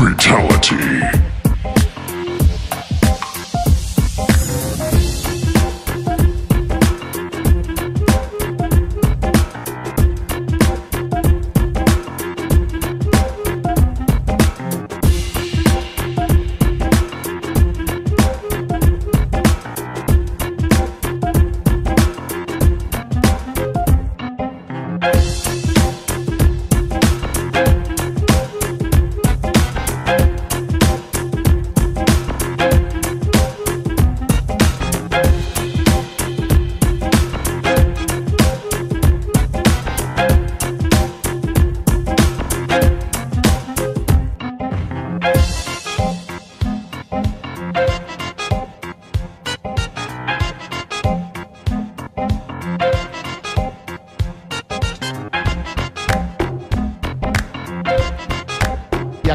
Fatality.